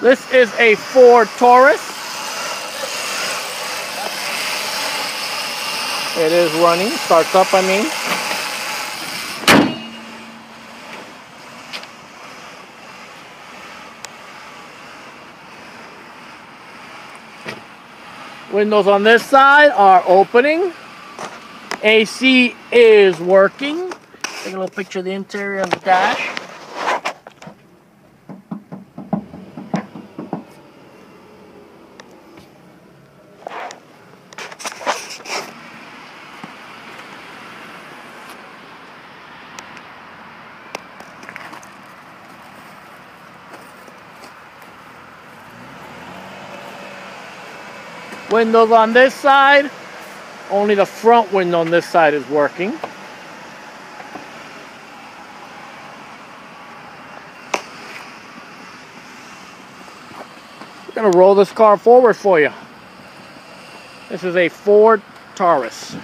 This is a Ford Taurus. It is running, starts up I mean. Windows on this side are opening. AC is working. Take a little picture of the interior on the dash. Windows on this side. Only the front window on this side is working. We're going to roll this car forward for you. This is a Ford Taurus.